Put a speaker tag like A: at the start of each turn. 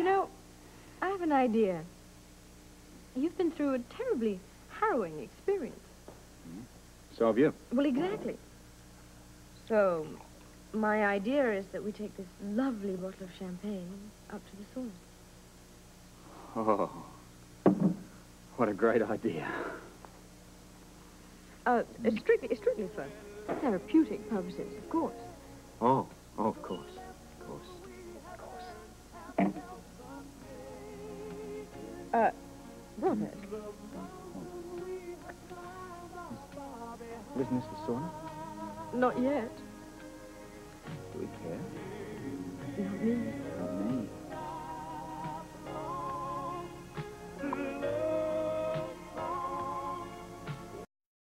A: You know, I have an idea. You've been through a terribly harrowing experience.
B: So have you.
A: Well, exactly. So, my idea is that we take this lovely bottle of champagne up to the source.
B: Oh, what a great idea.
A: Uh, strictly, strictly for therapeutic purposes, of course.
B: Oh,
A: Uh, Robert,
B: Isn't this the sauna?
A: not yet.
B: Do we care?
A: Not me.